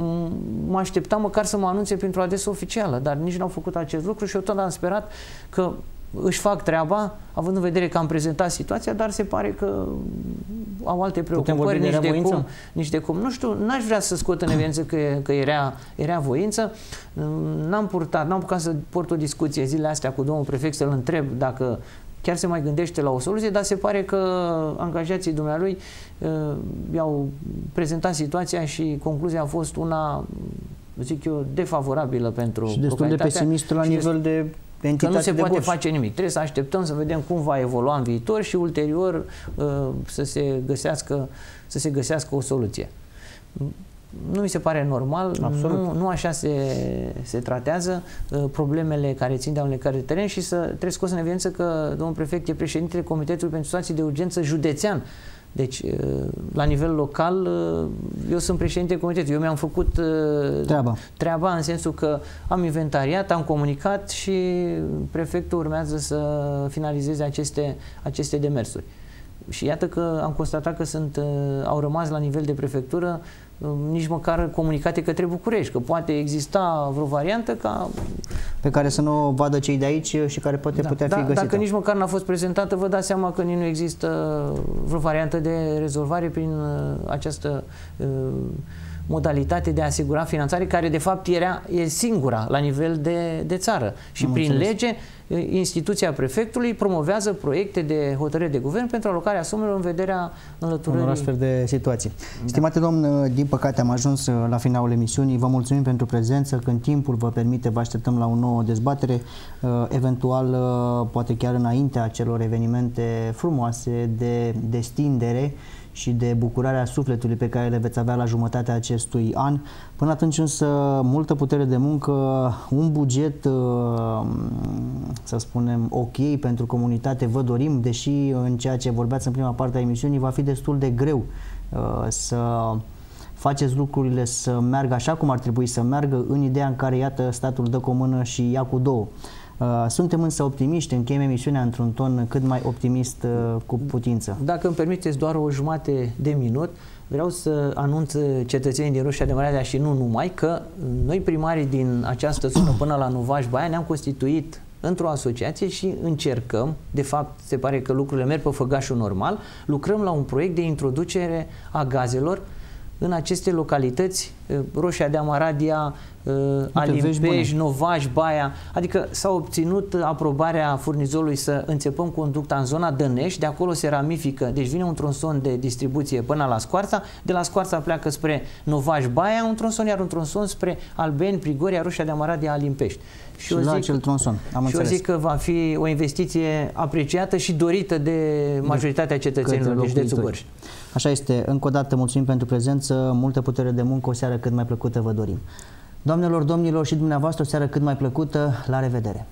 Speaker 2: Mă așteptam măcar să mă anunțe printr-o adresă oficială, dar nici nu au făcut acest lucru și eu tot am sperat că își fac treaba, având în vedere că am prezentat situația, dar se pare că au alte preocupări, nici de, de cum, nici de cum. Nu știu, n-aș vrea să scot în evidență că, că era, era voință. N-am purtat, n-am putea să port o discuție zilele astea cu domnul prefect să-l întreb dacă chiar se mai gândește la o soluție, dar se pare că angajații dumnealui uh, i-au prezentat situația și concluzia a fost una, zic eu, defavorabilă pentru
Speaker 1: Și destul de pesimist la nivel de
Speaker 2: că nu se poate face nimic. Trebuie să așteptăm să vedem cum va evolua în viitor și ulterior uh, să se găsească, să se găsească o soluție. Nu mi se pare normal, nu, nu așa se, se tratează uh, problemele care țin de alunecare de teren și să trebuie scos în evidență că domnul prefect e președintele Comitetului pentru Situații de Urgență Județean deci, uh, la nivel local, uh, eu sunt președinte comitetului. Eu mi-am făcut uh, treaba. treaba în sensul că am inventariat, am comunicat și prefectul urmează să finalizeze aceste, aceste demersuri. Și iată că am constatat că sunt, uh, au rămas la nivel de prefectură uh, nici măcar comunicate către București, că poate exista vreo variantă ca...
Speaker 1: Pe care să nu o vadă cei de aici și care poate
Speaker 2: da,
Speaker 1: putea
Speaker 2: da,
Speaker 1: fi găsită.
Speaker 2: Dacă nici măcar n-a fost prezentată, vă dați seama că nici nu există vreo variantă de rezolvare prin uh, această uh, modalitate de a asigura finanțare, care de fapt era, e singura la nivel de, de țară. Și Am prin înțeles. lege, instituția prefectului promovează proiecte de hotărâre de guvern pentru alocarea sumelor în vederea înlăturării.
Speaker 1: Unor astfel de situații. Da. Stimate domn, din păcate am ajuns la finalul emisiunii. Vă mulțumim pentru prezență. Când timpul vă permite, vă așteptăm la o nouă dezbatere, eventual poate chiar înaintea celor evenimente frumoase de destindere și de bucurarea sufletului pe care le veți avea la jumătatea acestui an. Până atunci însă multă putere de muncă, un buget, uh, să spunem, ok pentru comunitate vă dorim, deși în ceea ce vorbeați în prima parte a emisiunii va fi destul de greu uh, să faceți lucrurile să meargă așa cum ar trebui să meargă în ideea în care, iată, statul dă cu o mână și ia cu două. Uh, suntem însă optimiști, încheiem emisiunea într-un ton cât mai optimist uh, cu putință.
Speaker 2: Dacă îmi permiteți doar o jumate de minut, vreau să anunț cetățenii din Roșia de Măradea și nu numai că noi primarii din această zonă până la Nuvaș Baia ne-am constituit într-o asociație și încercăm, de fapt se pare că lucrurile merg pe făgașul normal, lucrăm la un proiect de introducere a gazelor în aceste localități, uh, Roșia de Amaradia, uh, Alimpeș, Novaș, Baia, adică s-a obținut aprobarea furnizorului să înțepăm conducta în zona Dănești, de acolo se ramifică, deci vine un tronson de distribuție până la Scoarța, de la Scoarța pleacă spre Novaș, Baia, un tronson, iar un tronson spre Albeni, Prigoria, Roșia de Amaradia, Alimpești.
Speaker 1: Și, și eu la zic, acel tronson, am
Speaker 2: și
Speaker 1: înțeles.
Speaker 2: eu zic că va fi o investiție apreciată și dorită de majoritatea cetățenilor din județul Bărș.
Speaker 1: Așa este. Încă o dată mulțumim pentru prezență, multă putere de muncă, o seară cât mai plăcută vă dorim. Doamnelor, domnilor și dumneavoastră, o seară cât mai plăcută, la revedere!